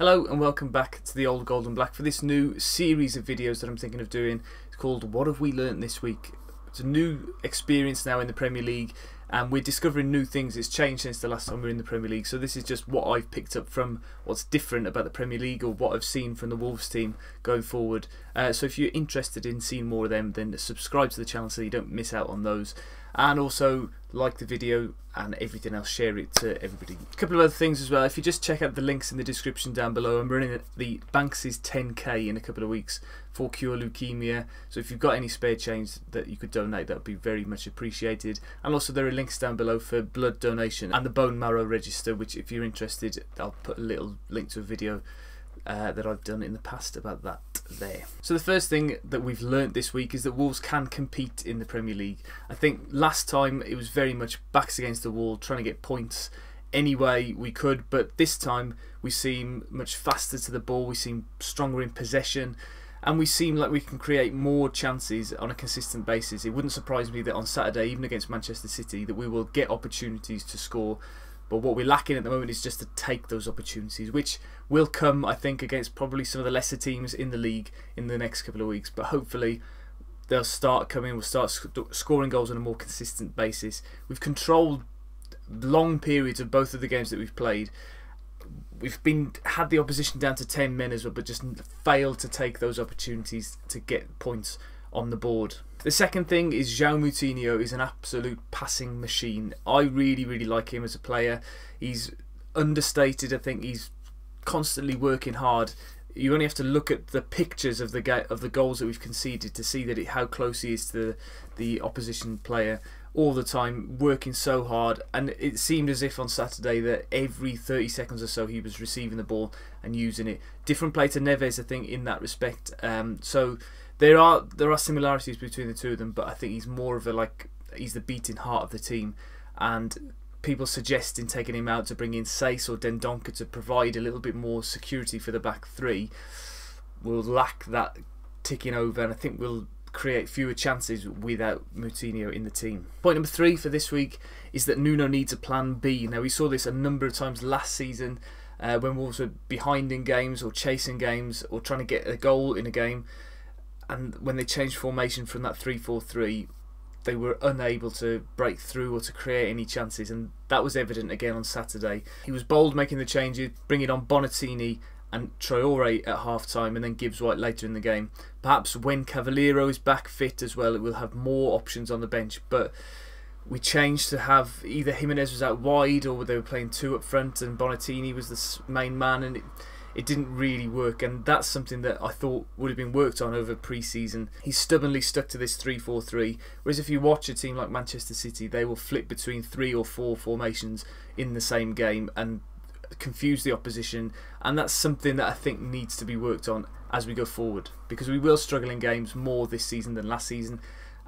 Hello and welcome back to the Old Gold and Black for this new series of videos that I'm thinking of doing. It's called What Have We Learnt This Week? It's a new experience now in the Premier League and we're discovering new things. It's changed since the last time we were in the Premier League. So this is just what I've picked up from what's different about the Premier League or what I've seen from the Wolves team going forward. Uh, so if you're interested in seeing more of them, then subscribe to the channel so you don't miss out on those. And also like the video and everything else, share it to everybody. A couple of other things as well. If you just check out the links in the description down below, I'm running the Banks' 10k in a couple of weeks for cure leukemia. So if you've got any spare change that you could donate, that would be very much appreciated. And also there are links down below for blood donation and the bone marrow register, which if you're interested, I'll put a little link to a video uh, that I've done in the past about that there. So the first thing that we've learnt this week is that Wolves can compete in the Premier League. I think last time it was very much backs against the wall, trying to get points any way we could, but this time we seem much faster to the ball, we seem stronger in possession, and we seem like we can create more chances on a consistent basis. It wouldn't surprise me that on Saturday, even against Manchester City, that we will get opportunities to score but what we're lacking at the moment is just to take those opportunities, which will come, I think, against probably some of the lesser teams in the league in the next couple of weeks. But hopefully, they'll start coming. We'll start sc scoring goals on a more consistent basis. We've controlled long periods of both of the games that we've played. We've been had the opposition down to ten men as well, but just failed to take those opportunities to get points on the board. The second thing is João Moutinho is an absolute passing machine. I really, really like him as a player. He's understated. I think he's constantly working hard. You only have to look at the pictures of the of the goals that we've conceded to see that it, how close he is to the, the opposition player all the time, working so hard. And it seemed as if on Saturday that every 30 seconds or so he was receiving the ball and using it. Different play to Neves, I think, in that respect. Um, so there are there are similarities between the two of them, but I think he's more of a like he's the beating heart of the team, and people suggesting taking him out to bring in Saïss or Dendoncker to provide a little bit more security for the back three will lack that ticking over, and I think we'll create fewer chances without Moutinho in the team. Point number three for this week is that Nuno needs a plan B. Now we saw this a number of times last season uh, when Wolves were behind in games or chasing games or trying to get a goal in a game and when they changed formation from that 3-4-3 they were unable to break through or to create any chances and that was evident again on Saturday. He was bold making the changes, bringing on Bonatini and Traore at half time and then Gibbs White later in the game. Perhaps when Cavaleiro is back fit as well, it will have more options on the bench. But we changed to have either Jimenez was out wide or they were playing two up front and Bonatini was the main man and it, it didn't really work, and that's something that I thought would have been worked on over pre-season. He's stubbornly stuck to this 3-4-3, whereas if you watch a team like Manchester City, they will flip between three or four formations in the same game and confuse the opposition, and that's something that I think needs to be worked on as we go forward, because we will struggle in games more this season than last season,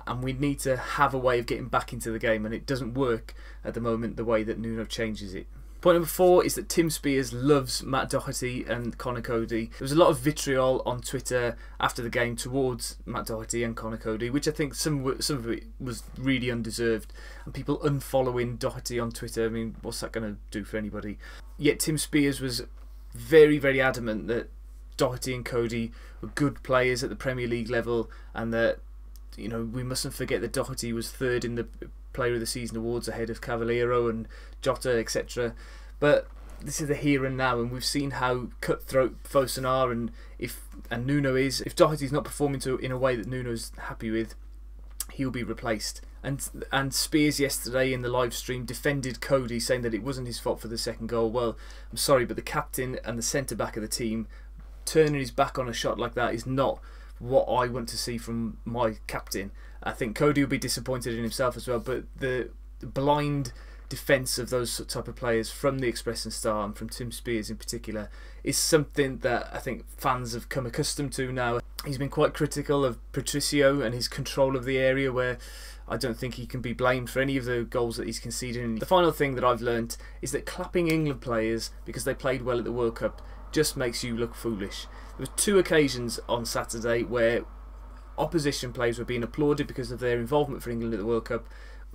and we need to have a way of getting back into the game, and it doesn't work at the moment the way that Nuno changes it. Point number four is that Tim Spiers loves Matt Doherty and Conor Coady. There was a lot of vitriol on Twitter after the game towards Matt Doherty and Conor Coady, which I think some some of it was really undeserved. And people unfollowing Doherty on Twitter, I mean, what's that going to do for anybody? Yet Tim Spiers was very, very adamant that Doherty and Coady were good players at the Premier League level and that you know we mustn't forget that Doherty was third in the Player of the Season awards ahead of Cavaleiro and Jota, etc. But this is the here and now, and we've seen how cutthroat Fosun are, and if and Nuno is. If Doherty's not performing to in a way that Nuno's happy with, he'll be replaced. And and Spiers yesterday in the live stream defended Coady, saying that it wasn't his fault for the second goal. Well, I'm sorry, but the captain and the centre back of the team turning his back on a shot like that is not what I want to see from my captain. I think Coady will be disappointed in himself as well, but the blind defence of those type of players from the Express and Star and from Tim Spiers in particular is something that I think fans have come accustomed to now. He's been quite critical of Patricio and his control of the area where I don't think he can be blamed for any of the goals that he's conceded. The final thing that I've learnt is that clapping England players because they played well at the World Cup just makes you look foolish. There were two occasions on Saturday where opposition players were being applauded because of their involvement for England at the World Cup,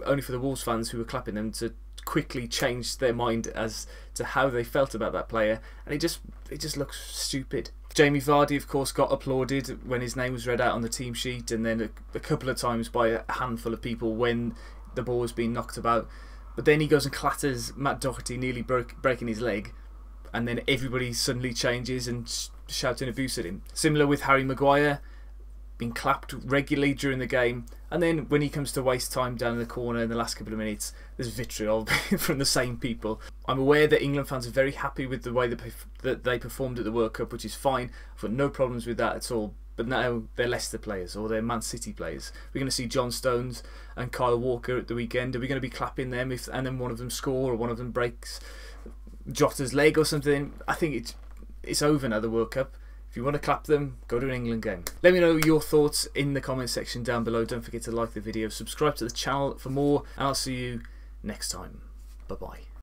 only for the Wolves fans who were clapping them to quickly change their mind as to how they felt about that player, and it just it just looks stupid. Jamie Vardy, of course, got applauded when his name was read out on the team sheet, and then a, a couple of times by a handful of people when the ball was being knocked about. But then he goes and clatters Matt Doherty, nearly broke, breaking his leg, and then everybody suddenly changes and sh shouting abuse at him. Similar with Harry Maguire, being clapped regularly during the game, and then when he comes to waste time down in the corner in the last couple of minutes, there's vitriol from the same people. I'm aware that England fans are very happy with the way that they performed at the World Cup, which is fine. I've got no problems with that at all. But now they're Leicester players or they're Man City players. We're going to see John Stones and Kyle Walker at the weekend. Are we going to be clapping them if and then one of them score or one of them breaks Jota's leg or something? I think it's it's over now. The World Cup. If you want to clap them, go to an England game. Let me know your thoughts in the comment section down below. Don't forget to like the video, subscribe to the channel for more, and I'll see you next time. Bye bye.